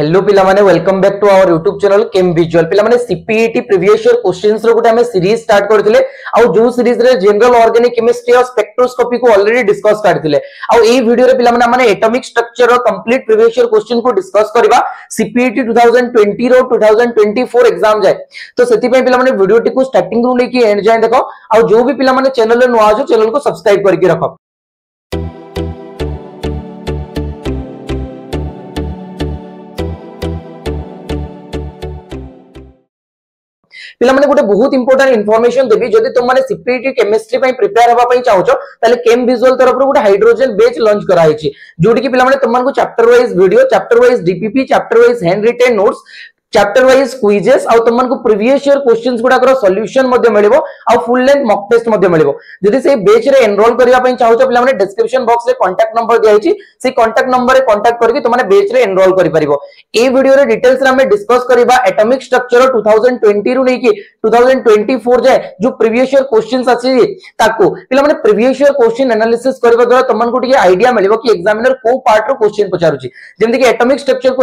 Hello पिलामाने welcome back to our YouTube channel Chem Visual पिलामाने CPET previous year questions रो गुटे हमें series start करथिले आ जो सीरीज़ रे जनरल ऑर्गेनिक केमिस्ट्री और स्पेक्ट्रोस्कोपी को ऑलरेडी डिस्कस करथिले आ ए वीडियो रे पिलामाने माने एटॉमिक स्ट्रक्चर और कंप्लीट प्रीवियस ईयर क्वेश्चन को डिस्कस करबा सीपीईटी 2020 रो 2024 एग्ज़ाम जाए तो सेति पे पिलामाने वीडियो टी को स्टार्टिंग रू लेके एंड जाए देखो आ जो भी पिलामाने चैनल रे नुआ जो चैनल को सब्सक्राइब करके रखो ପିଲାମାନେ ଗୋଟେ ବହୁତ ଇମ୍ପୋର୍ଟାଣ୍ଟ ଇନଫର୍ମେସନ ଦେବି ଯଦି ତୁମମାନେ ସିପିଟି କେମିଷ୍ଟ୍ରି ପାଇଁ ପ୍ରିପେୟାର ହେବା ପାଇଁ ଚାହୁଁଛ ତାହେଲେ କେମ୍ ଭିଜୁଆଲ ତରଫରୁ ଗୋଟେ ହାଇଡ୍ରୋଜେନ ବେଚ୍ ଲଞ୍ଚ କରାଯାଇଛି ଯୋଉଠିକି ପିଲାମାନେ ତୁମମାନଙ୍କୁ chapter wise video chapter wise DPP chapter wise hand written notes chapter wise quizzes तुमको प्रीवियस ईयर क्वेश्चंस गुडाकर सॉल्यूशन आ फुल लेंथ मॉक टेस्ट मिलिबो जदि से बेच रे एनरोल चाहौछ पिला माने डिस्क्रिप्शन बॉक्स रे कांटेक्ट नंबर हिची से कांटेक्ट नंबर रे कांटेक्ट करके तुमने बेच रे एनरोल करि परिबो ए वीडियो रे डिटेल्स रे हमें डिस्कस करबा एटॉमिक स्ट्रक्चर 2020 रु नेकी 2024 जाए जो प्रीवियस ईयर ताको, पिला माने प्रीवियस ईयर क्वेश्चन एनालिसिस करबा द्वारा तुमनको टिके आईडिया मिलिबो कि एग्जामिनर को पार्ट रो क्वेश्चन पचारुची। जेमति कि एटॉमिक स्ट्रक्चर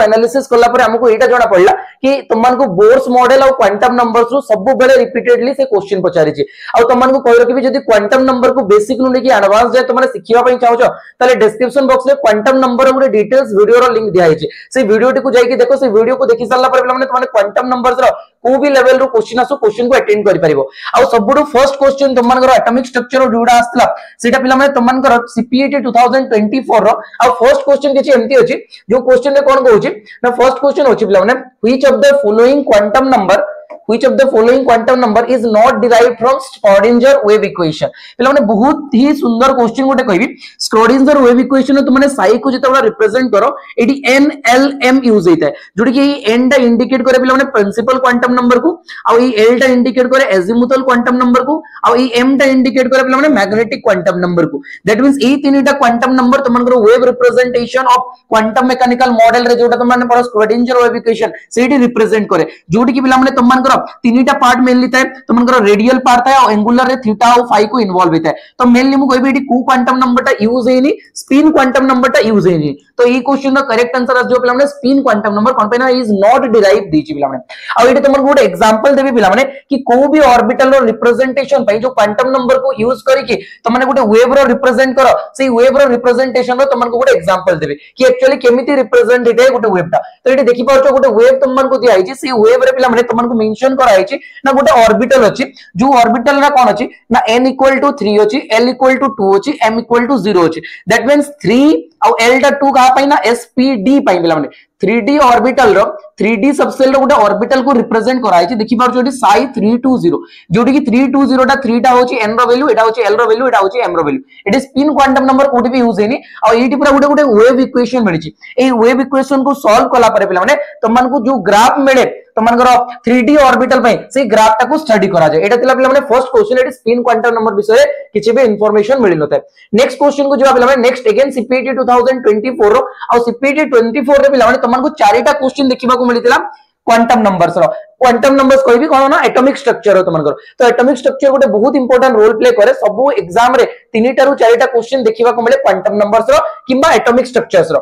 को तुम करला परे हमको एटा जणा पड़ला कि तुमनको बोर्स मॉडल और क्वांटम नंबर्स रो सब बेले रिपीटेडली से क्वेश्चन पचारिछि आ तुमनको कहि रखिबि जदि क्वांटम नंबर को बेसिक नु लेके एडवांस जाय तुमने सिखिबा पई चाहो छो तले डिस्क्रिप्शन बॉक्स रे क्वांटम नंबर गुरे डिटेल्स वीडियो रो लिंक दिया हिछि से वीडियो टी को जाई देखो, से वीडियो को देखि सल्ला पर माने तुमने क्वांटम नंबर्स रो को भी लेवल रो क्वेश्चन आसो क्वेश्चन को अटेंड करि परिबो आ सबुडु फ़र्स्ट क्वेश्चन तुमनकर एटॉमिक स्ट्रक्चर रो जुडा आस्तला सेटा माने तुमनकर सीपीईटी 2024 रो आ फ़र्स्ट क्वेश्चन किछि एमती अछि जो क्वेश्चन कोन कहउछि ना फ़र्स्ट क्वेश्चन होछि पिला माने which which of the following quantum number is not derived from Schrodinger wave equation? पिला माने बहुत ही सुंदर क्वेश्चन गोटे कहबी Schrodinger wave equation तुमने साई को जेतबा रिप्रेजेंट करो एडी n l m यूज़ होइता है। जोडी कि n टा इंडिकेट करे पिला माने प्रिंसिपल क्वांटम नंबर को आ ई l टा इंडिकेट करे एजिमुथल क्वांटम नंबर को आ ई m टा इंडिकेट करे पिला माने मैग्नेटिक क्वांटम नंबर को। दैट मींस ए तीनटा quantum number तुमनकर wave representation of quantum mechanical model रे जोटा तुमने पढ़ो Schrodinger wave equation सेठी रिप्रेजेंट करे। जोडी कि पिला माने तुमनकर तीनटा पार्ट मेनली थाए तुमनकर रेडियल पार्ट और एंगुलर रे थीटा और को इन्वॉल्व होता है। तो मेनली मु क्वांटम नंबरटा यूज़ हेनी स्पिन क्वांटम नंबरटा यूज़ हेनी तो ई क्वेश्चन करेक्ट आंसर पिला माने स्पिन क्वांटम नंबर कोन पे इज़ नॉट डिराइव पिला माने आ एग्जांपल देबी पिला माने कि भी ऑर्बिटल रो रिप्रेजेंटेशन पई जो क्वांटम नंबर को यूज़ वेव रो रिप्रेजेंट करो। वेव रो रिप्रेजेंटेशन रो तुमन को एग्जांपल एक्चुअली केमिति रिप्रेजेंट गुटे वेवटा तो देखि गुटे वेव तुमन को दिया वेव रे पिला माने तुमन को मेंशन आइछि ना गोटे ऑर्बिटल अछि जो ऑर्बिटल ना कोन अछि ना n इक्वल टू 3 अछि l इक्वल टू 2 अछि m इक्वल टू 0 अछि दैट 3 और l टा 2 कहा ना बिला माने 3d ऑर्बिटल रो 3d सबसेल रो गोटे ऑर्बिटल को रिप्रेजेंट कराई छी देखि पार जोटी psi 320 जोटी कि 320 टा 3 टा होची n रो वैल्यू एटा होची l रो वैल्यू एटा होची m row value it is spin quantum number कोठी भी यूज़ हेनी और एटी पूरा गोटे गोटे वेव इक्वेशन मिली छी ए वेव इक्वेशन को सॉल्व कला परे पिला माने तमन তোমার থ্রি ডি অরবিটাল সেই গ্রাফটা স্টডি করা যায় सीपीटी 24 रे। तुमको चारिटा क्वेश्चन को मिलितला क्वांटम नंबर्स रो। क्वांटम नंबर्स ना एटॉमिक स्ट्रक्चर तुमको तो एटॉमिक स्ट्रक्चर गोटे बहुत इंपोर्टेंट रोल प्ले करे। सब एग्ज़ाम रे क्वेश्चन देखिबा को मिले क्वांटम नंबर्स रो एटॉमिक स्ट्रक्चर्स रो।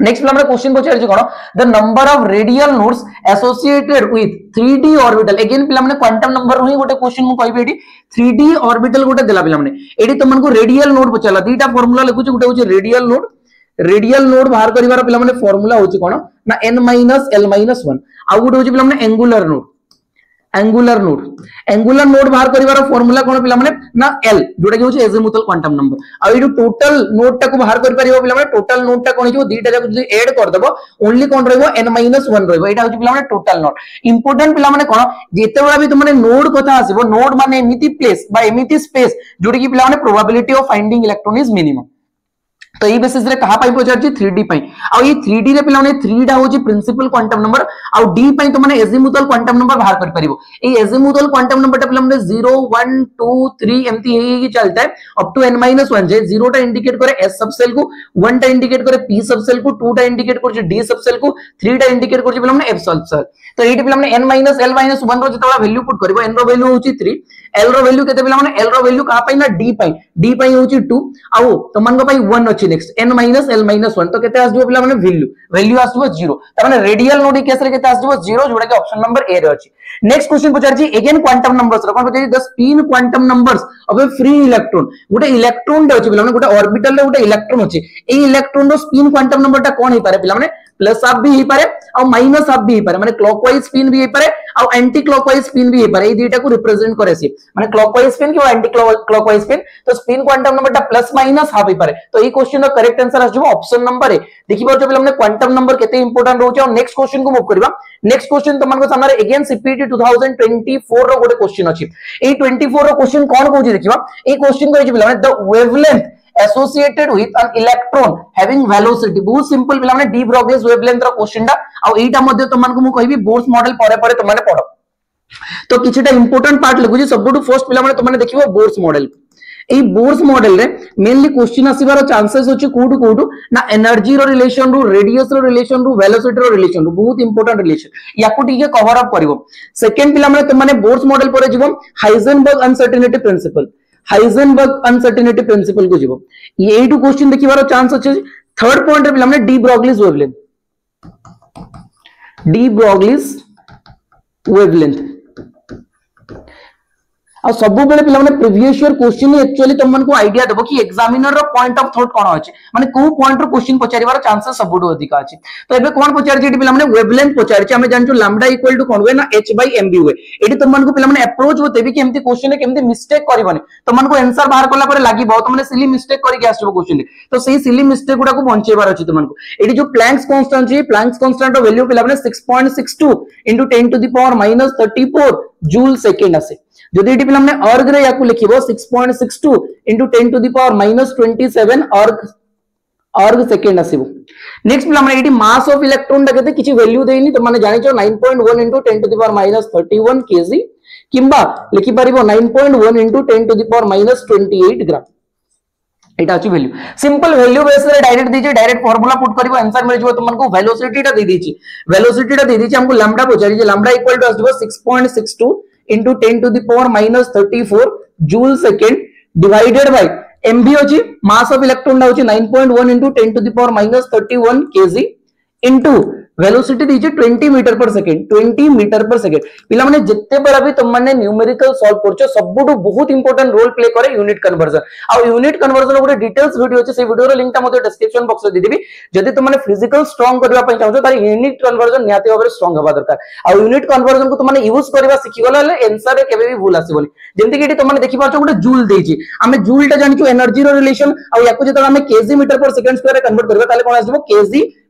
नेक्स्ट हमरे क्वेश्चन पचारि कोन the number of radial nodes associated with 3d orbital again पिला माने क्वांटम नंबर ही गोटे क्वेश्चन मु कहबे एटी 3d ऑर्बिटल गोटे देला पिला माने। एटी तुमन को रेडियल नोड पचाला दीटा फार्मूला लिखु गोटे होची रेडियल नोड रेडियल नोड बाहर पिला माने फार्मूला होची कोन ना n l 1 आ गोटे होची पिला माने angular angular node angular node बाहर करिवार फार्मूला कोन पिला माने ना l जोटा कि होची एजिमुथल क्वांटम नंबर आ एटू टोटल नोड टाको बाहर करि परिबो पिला माने टोटल नोड टा कोन हिजो दीटा जाको जदी ऐड कर देबो ओनली कोन रहइबो n 1 रहइबो एटा होची पिला माने टोटल नोड इंपोर्टेंट पिला माने कोन जेते बेला भी तुमने नोड कथा आसीबो नोड माने एमिति प्लेस बा एमिति स्पेस जोटी कि पिला माने प्रोबेबिलिटी ऑफ़ तो ये बेसिस रे कहा पाई पचार 3D पाई आ ये 3D रे पिला माने 3 टा होची प्रिंसिपल क्वांटम नंबर आ D पाई तो माने एजिमुथल क्वांटम नंबर बाहर कर परिबो ए एजिमुथल क्वांटम नंबर टा पिला माने 0 1 2 3 एमती हे चलता है अप टू n 1 जे 0 टा इंडिकेट करे s सबसेल को 1 टा इंडिकेट करे p सबसेल को 2 टा इंडिकेट करे d सबसेल को 3 टा इंडिकेट करे पिला माने f सबसेल तो एटी पिला माने n l 1 रो जतला वैल्यू पुट करबो n रो वैल्यू होची 3 l रो वैल्यू केते पिला माने l रो वैल्यू कहा पाई ना d पाई d पाई होची 2 आउ तमन को पाई 1 अछि next n minus l minus 1 तो केते आसजो पिला माने वैल्यू वैल्यू आसजो 0 त माने रेडियल नोड केस रे केते आसजो 0 जोडा के ऑप्शन नंबर ए रे अछि नेक्स्ट क्वेश्चन पचार छी अगेन क्वांटम नंबर्स रो कोन पचार the spin quantum numbers of a free electron गोटे इलेक्ट्रॉन दे अछि पिला माने गोटे ऑर्बिटल रे गोटे इलेक्ट्रॉन अछि ए इलेक्ट्रॉन रो स्पिन क्वांटम नंबर ता कोन हे पारे पिला माने प्लस हाफ़ भी हे पारे और माइनस हाफ़ भी हे पारे माने क्लॉकवाइज स्पिन भी हे पारे और एंटी क्लॉकवाइज स्पिन भी हे पारे ए दुईटा को रिप्रेजेंट करे सी माने क्लॉकवाइज स्पिन कि एंटी क्लॉकवाइज स्पिन तो स्पिन क्वांटम नंबर ता प्लस माइनस हाफ़ हे पारे तो ए क्वेश्चन रो करेक्ट आंसर आजो ऑप्शन नंबर ए देखि पाछो पिला माने क्वांटम नंबर केते इंपोर्टेंट रहउछ और नेक्स्ट क्वेश्चन को मूव करबा नेक्स्ट क्वेश्चन तमन को सामने अगेन सीपीटी 2024 रो गोटे क्वेश्चन अछि ए 24 रो क्वेश्चन कोन कहउछि देखिबा ए क्वेश्चन कहै माने the wavelength associated with an electron having velocity बहुत सिंपल पिला माने डी ब्रॉगलीज वेवलेंथ रो क्वेश्चन दा आ एटा मध्ये तमन को मु कहबी बोर्स मॉडल परे परे तमने पढो तो किछटा इंपोर्टेंट पार्ट लिखुजी सबटू फर्स्ट पिला माने तमने देखिबो बोर्स मॉडल এই বোর্স মডেল রে মেনলি কোশ্চিন আসিবার চান্সেস হচ্ছে কোটু কোটু না এনার্জি র রিলেশন রু রেডিয়াস র রিলেশন রু ভেলোসিটি র রিলেশন রু বহুত ইম্পর্টেন্ট রিলেশন ইয়াকু টিকে কভার अप করিবো সেকেন্ড পিলা মানে তোমানে বোর্স মডেল পরে যিবো Heisenberg uncertainty principle Heisenberg uncertainty principle को जीवो। ये क्वेश्चन देखिबार चांस अछि third point de Broglie's wavelength de Broglie's आ सब बेले माने प्रीवियस ईयर क्वेश्चन एक्चुअली तुम को आईडिया देबो कि एग्जामिनर रो पॉइंट ऑफ़ थॉट कोन अछि माने को पॉइंट रो क्वेश्चन पचारिबार चांसेस सबुडो अधिक अछि तो एबे कोन पचारि वेवलेंथ पचारि छी हमें जानछु लैम्डा इक्वल टू कोन हुए ना h mb हुए एटी तुम को पिला माने अप्रोच बतेबी कि क्वेश्चन केमती मिस्टेक करबनी तुम को आंसर बाहर कला पर लागिबो तुम सिली मिस्टेक करके आसबो क्वेश्चन तो सिली मिस्टेक गुडा बंचेबार अछि तुम को एटी जो प्लैंक्स कांस्टेंट छी प्लैंक्स कांस्टेंट रो वैल्यू पिला माने 6.62 10 to the power -34 joule second आसे যদি এটি পিলামনে অর্গ রে ইয়াকু লিখিবো 6.62 into 10 to the power minus 27 erg erg second আসিবো next পিলামনে এটি মাস অফ ইলেকট্রন টা কেতে কিছু ভ্যালু দেইনি তো মানে জানিছো 9.1 into 10 to the power minus 31 kg কিংবা লিখি পারিবো 9.1 into 10 to the power minus 28 gram এটা হচ্ছে ভ্যালু সিম্পল ভ্যালু বেসরে ডাইরেক্ট দিয়েছি ডাইরেক্ট ফর্মুলা পুট করিব আনসার মিলি যাব তোমাকে ভেলোসিটিটা দিয়ে দিয়েছি ভেলোসিটিটা দিয়ে দিয়েছি আমাকে ল্যামডা পচারি যে ল্যামডা ইকুয়াল টু আসবে 6.62 into 10 to the power minus 34 joule second divided by mb होची मास ऑफ़ इलेक्ट्रॉन ना होची 9.1 into 10 to the power minus 31 kg into velocity दीजिए 20 metre per second 20 metre per second पिला माने जिते बेला भी तुम माने न्यूमेरिकल सॉल्व करछो सबुटु बहुत इंपोर्टेंट रोल प्ले करे यूनिट कन्वर्जन आ यूनिट कन्वर्जन गोटे डिटेल्स वीडियो अछि से वीडियो रो लिंक ता डिस्क्रिप्शन बॉक्स रे देबी जदि तुम माने फ़िज़िकल स्ट्रांग करबा पय चाहछो तार यूनिट कन्वर्जन निहाती भाबरे स्ट्रांग हबा दरकार। आ यूनिट कन्वर्जन को तुम माने यूज़ करबा सिखि गला आंसर रे केबे भी भूल आसीबोनी जेंति तुम माने देखि पाछो गोटे जूल देछि हमें जूल टा एनर्जी रो रिलेशन आ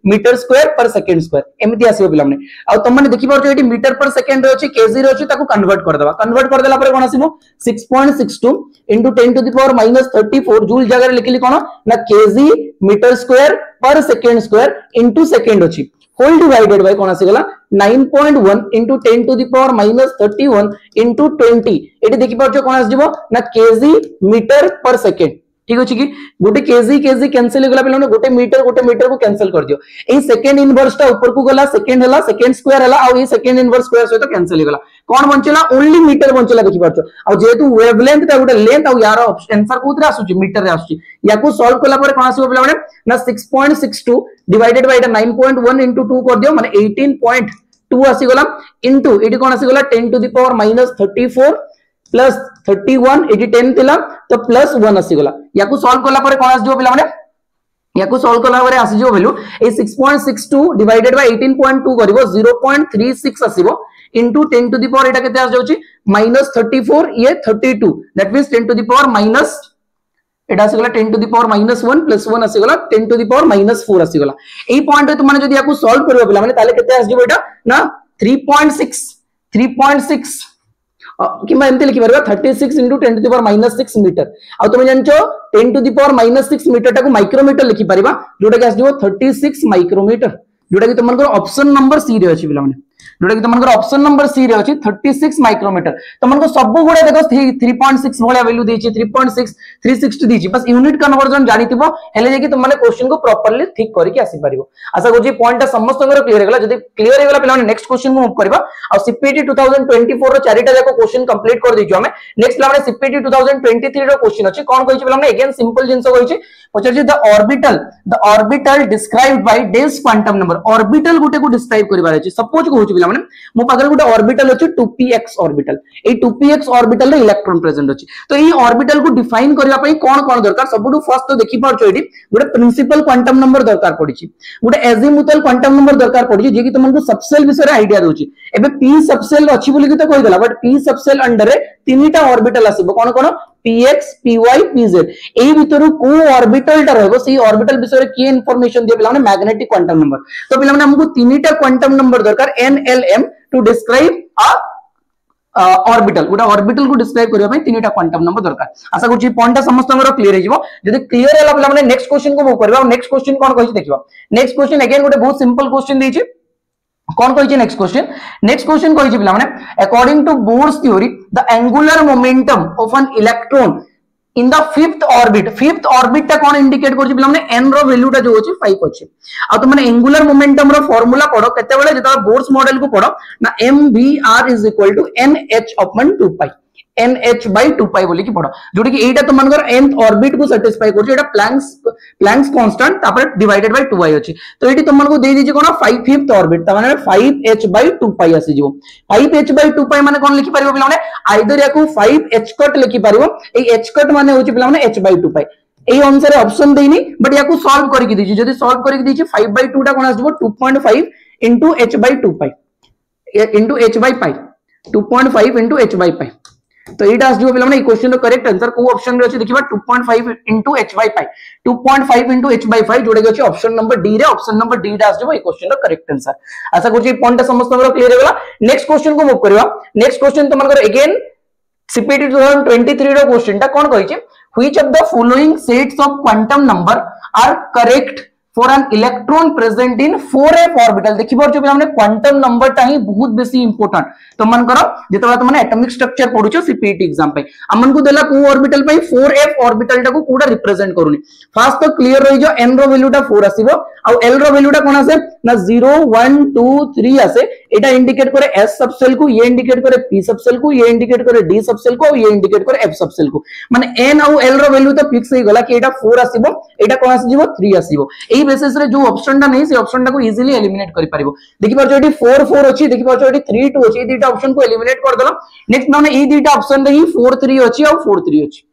मीटर स्क्वायर कोन पर सेकंड स्क्वायर एमती आसीबो पिला माने आ तुम माने देखि पाछो एटी मीटर पर सेकंड रे अछि केजी रे अछि ताको कन्वर्ट कर देबा कन्वर्ट कर देला पर कोन आसीबो 6.62 into 10 to the power minus 34 joule जगह लिखली कोन ना केजी मीटर स्क्वायर पर सेकंड स्क्वायर इनटू सेकंड अछि होल डिवाइडेड बाय कोन आसीगला 9.1 into 10 to the power minus 31 into 20 एटी देखि पाछो कोन आसीबो ना केजी मीटर पर सेकंड ठीक अछि कि गोटे केजी केजी कैंसिल गला पिला गोटे मीटर गोटे मीटर को कैंसिल कर एई सेकंड इनवर्स टा ऊपर को गला सेकंड हला सेकंड स्क्वायर ए सेकंड इनवर्स स्क्वायर सहित कैंसिल गला कोन बंचला ओनली मीटर बंचला देखि पाछो आ जेतु वेवलेंथ टा गोटे लेंथ यार आंसर कोथरे आसुची मीटर याकू सॉल्व कला कोन आसीबो पिला ना 6.62 डिवाइडेड बाय 9.1 into 2 कर दियो माने 18.2 आसीगला इनटू एटी कोन आसीगला 10 to the power minus 34 plus 31 eighty 10 थिला तो प्लस 1 आसीगला याकू सॉल्व कला पर कोन आसीजो पिला माने याकू सॉल्व कला पर आसीजो value A 6.62 divided by 18.2 करिवो 0.36 आसीबो into 10 to the power एटा केते आस जाउची minus 34 ये 32 that means 10 to the power minus এটা আসিগলা 10 to the power minus 1 plus 1 আসিগলা 10 to the power minus 4 আসিগলা এই পয়েন্ট তুমি যদি ইয়াকু সলভ করিবা পিলা মানে তাহলে কেতে আসিবো এটা না 3.6 3.6 किंमत लिखी पार thirty six into ten to the power minus six metre आउ तुम जान ten to the power minus six metre torque micrometre लिखिपर जोटा कि आस थर्टी सिक्स माइक्रोमीटर जोटा कि तुमको अप्सन नंबर सी रे अच्छे पे जोटा कि तुमको ऑप्शन नंबर सी रे अछि 36 माइक्रोमीटर तुमको सब गुडे देखो 3.6 भलिया वैल्यू देछि 3.6 360 देछि बस यूनिट कन्वर्जन जानिथिबो हेले जे कि तुम माने क्वेश्चन को प्रॉपर्ली ठीक करके आसी परिबो आशा करछि पॉइंट समस्त क्लियर हेगला जदि क्लियर हेगला पिला नेक्स्ट क्वेश्चन को मूव करबा आ सीपीटी 2024 रो चारिटा जाको क्वेश्चन कंप्लीट कर दिजो हमें नेक्स्ट पिला सीपीटी 2023 रो क्वेश्चन अछि कोन कहिछि पिला अगेन सिंपल जिंस कहिछि पछरछि the orbital the orbital described by these quantum number orbital गुटे को डिस्क्राइब करबार अछि सपोज़ कहउछि पिला माने मो पाखरे गुटे ऑर्बिटल अछि 2px ऑर्बिटल ए 2px ऑर्बिटल रे इलेक्ट्रॉन प्रेजेंट अछि तो ई ऑर्बिटल को डिफाइन करबा पई कोन कोन दरकार सबुटु फ़र्स्ट तो देखि पारछो एठी गुटे प्रिंसिपल क्वांटम नंबर दरकार पडिछि गुटे एजिमुथल क्वांटम नंबर दरकार पडिछि जे कि तुमको सबसेल विषय रे आईडिया दोछि एबे p सबसेल अछि बोली कि तो कहि देला बट p सबसेल अंडर रे तीनटा px py pz এই ভিতর কো অরবিটালটা রহব সেই অরবিটাল বিষয়ে কি ইনফরমেশন দিয়ে পিলামানে ম্যাগনেটিক কোয়ান্টাম নম্বর তো পিলামানে আমাকে তিনিটা কোয়ান্টাম নম্বর দরকার n l m to describe a orbital গোটা অরবিটাল কু ডিসক্রাইব করিবা পাই তিনিটা কোয়ান্টাম নম্বর দরকার আশা করছি পয়েন্টটা সমস্তଙ୍କର ক্লিয়ার হইଯିବ যদি ক্লিয়ার হেলা পিলামানে নেক্সট কোশ্চেন কো মুভ করিবা নেক্সট কোশ্চেন কোন কইছি দেখিবা নেক্সট কোশ্চেন अगेन গোটে বহুত সিম্পল কোশ্চেন দিছি कौन कही नेक्स्ट क्वेश्चन नेक्स्ट क्वेश्चन कही पे according to Bohr's theory the angular momentum of an electron in the fifth orbit fifth orbit टा कौन इंडिकेट कर पे एन रो वैल्यू टा जो अछि 5 अछि आ तो माने एंगुलर मोमेंटम रो फार्मूला पढो केते बेले जेता बोर्स मॉडल को पढो ना M V R is equal to N H upon 2 pi N H by two pi বলিকি পড় যেটা কি এইটা তোমার এন অরবিট কু স্যাটিসফাই করছে এটা প্লাঙ্কস প্লাঙ্কস কনস্টান্ট তারপরে ডিভাইডেড বাই টু পাই অছি তো এটি তোমাকে দিয়ে দিয়েছি কোন ফাইভ ফিফথ অরবিট তার মানে five H by two pi আসিযোগ five H by two pi মানে কোন লিখি পারিব পিলামানে আইদর ইয়াকু ফাইভ এইচ কট লিখি পারিব এই এইচ কট মানে হচ্ছে পিলামানে এইচ বাই টু পাই এই অনুসারে অপশন দেইনি বাট ইয়াকু সলভ করিকি দিয়েছি যদি সলভ করিকি দিয়েছি ফাইভ বাই টুটা কোন আসব two point five into H by two pi into H by pi two point five into H by pi તો ઈટ આસ્ક યુ પેલા ક્વેશ્ચન નો કરેક્ટ આન્સર કયો ઓપ્શન રહ્યો છે દેખીવા 2.5 into H by pi 2.5 into H by pi જોડે ગયો છે ઓપ્શન નંબર ડી રે ઓપ્શન નંબર ડી ડાસ જો એ ક્વેશ્ચન નો કરેક્ટ આન્સર આશા કરું છું એ પોઈન્ટ સમસ્ત તમારો ક્લિયર હેગલા નેક્સ્ટ ક્વેશ્ચન કો મૂવ કરવા નેક્સ્ટ ક્વેશ્ચન તમારો અગેન सीपीटी 2023 रो क्वेश्चन टा कोन कहि छे which of the following sets of quantum number are correct for an electron present in 4f orbital देखि परछो पिला माने क्वांटम नंबर टाइम बहुत बेसी इंपोर्टेंट तो मन करो जेतबा तुम एटॉमिक स्ट्रक्चर पढुछो सीपीटी एग्ज़ाम पे. आम को देला को ऑर्बिटल पे 4f ऑर्बिटल टा को कोडा रिप्रेजेंट करूनी. फास्ट तो क्लियर रही जो n रो वैल्यू टा 4 आसीबो आ l रो वैल्यू टा कोन ना 0 1 2 3 आसे एटा इंडिकेट करे s सबसेल को, ये इंडिकेट करे p सबसेल को, ये इंडिकेट करे d सबसेल को, ये इंडिकेट करे f सबसेल को। माने n और l रो वैल्यू तो फिक्स हो गला कि एटा 4 आसीबो एटा कोन आसीबो? 3 आसीबो। एई बेसिस रे जो ऑप्शन टा नहीं से ऑप्शन टा को इजीली एलिमिनेट करि परिबो। देखि परछो एटी 4 4 अछि देखि परछो एटी 3 2 अछि दीटा ऑप्शन को एलिमिनेट कर देलो। नेक्स्ट माने एई दीटा ऑप्शन रे ही 4 3 अछि और 4 3 अछि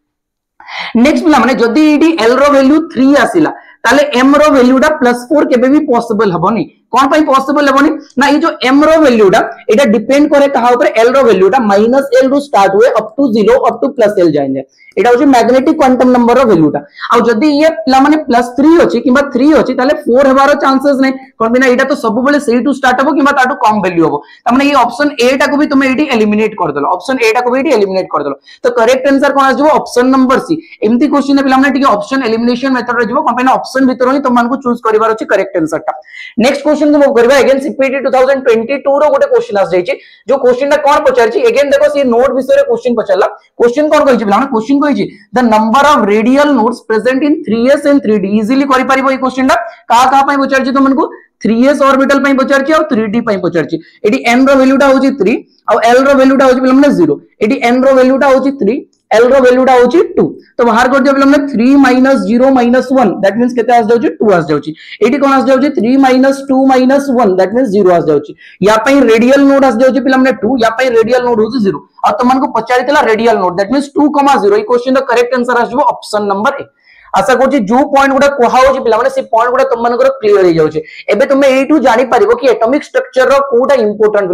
नेक्स्ट पिला माने जदी एटी l रो वैल्यू 3 आसिला ताले m रो वैल्यूटा प्लस 4 केबे भी पॉसिबल हबनी कोन पई पॉसिबल हबनी ना ये जो m रो वैल्यूटा एटा डिपेंड करे कहा ऊपर l रो वैल्यूटा -l रो स्टार्ट हुए up to 0 up to plus l जाएँगे। एटा होची मैग्नेटिक क्वांटम नंबर रो वैल्यूटा आ जदी ये पिला माने +3 अछि किबा 3 अछि ताले 4 हेबारो चांसेस नै कोन बिना एटा तो सब बेले सेही टू स्टार्ट हबो, किबा ताटू कम वैल्यू हबो। त माने ये ऑप्शन ए टा को भी तुमे एटी एलिमिनेट कर देलो। ऑप्शन ए टा को भी एटी एलिमिनेट कर देलो। तो करेक्ट आंसर कोन आजबो ऑप्शन नंबर सी एमती क्वेश्चन पिला माने टिके ऑप्शन एलिमिनेशन मेथड रे जिवो। कोन बिना ऑप्शन भितर ही तुम मानको चूज़ करिवार अछि करेक्ट आंसर टा। नेक्स्ट क्वेश्चन को करबा अगेन सीपीटी 2022 रो गोटे क्वेश्चन आस जायछि जो क्वेश्चन टा कोन पचारछि? अगेन देखो, सी नोट विषय रे क्वेश्चन पचारला। क्वेश्चन कोन कहिछि पिला question कहिछि the number of radial nodes present in 3s and 3d easily करि परिबो ई क्वेश्चन टा। का का पई पचारछि तुमनको? 3s ऑर्बिटल पई पचारछि और 3d पई पचारछि। एटी n रो वैल्यू टा होछि 3 और l रो वैल्यू टा होछि पिला माने 0 एटी n रो वैल्यू टा होछि 3 l रो हूँ टू 2 तो बाहर कर माने 3 माइनस 0 minus 1 दैट मींस केते आस जाउछि 2 आस जाउछि एटी कोन आस जाउछि 3 माइनस 2 माइनस 1 दैट मींस 0 आस जाउछि या रेडियल नोड आस पिला माने 2 या रेडियल नोड हूँ 0 आ तुमन को पचारितला रेडियल नोड दैट मींस 2, 0 ई क्वेश्चन द करेक्ट आंसर आस ऑप्शन नंबर ए आशा करूची जो पॉइंट गुडा कोहा होची पिला माने से पॉइंट गुडा तुम मानकर क्लियर हो जाउची एबे तुमे एटू जानि परिबो कि एटॉमिक स्ट्रक्चर रो कोटा इंपोर्टेंट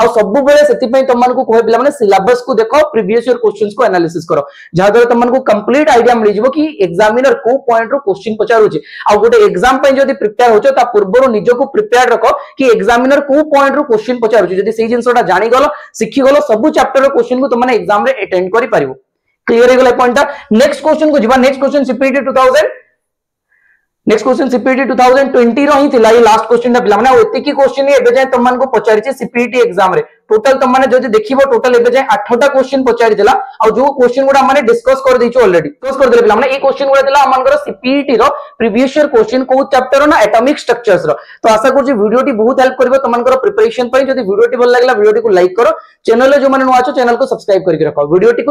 आ सब बेले सेति पई तुम मानको कोहे माने सिलेबस को देखो प्रीवियस ईयर क्वेश्चंस को एनालिसिस करो। जहा द्वारा तुम मानको कंप्लीट आईडिया मिल जिवो कि एग्जामिनर को पॉइंट रो क्वेश्चन पचारुची। आ गोटे एग्ज़ाम पई जदी प्रिपेयर होचो, ता पूर्वरो निजको प्रिपेयर रखो कि एग्जामिनर को पॉइंट रो क्वेश्चन पचारुची। जदी सेही को माने क्लियर है पॉइंट नेक्स्ट क्वेश्चन को जीवा next question CPT 2000 next question CPT 2020 रो ही थिला ये लास्ट क्वेश्चन पिला माने ओतिकी क्वेश्चन एबे जाय तुम पचारी छे सीपीटी एग्ज़ाम रे। टोटल तुम माने जदि देखिबो टोटल जाय 8टा क्वेश्चन पचारि जो क्वेश्चन गुडा माने डिस्कस कर दैछु ऑलरेडी डिस्कस कर माने ए क्वेश्चन गुडा दिला मानकर सीपीटी रो प्रीवियस ईयर क्वेश्चन को चैप्टर ना एटॉमिक स्ट्रक्चर्स तो आशा टी बहुत हेल्प करबो तुमनकर प्रिपरेशन वीडियो टी भल लागला वीडियो टी को लाइक करो चैनल जो माने नुआ चैनल को सब्सक्राइब करके रखो वीडियो टी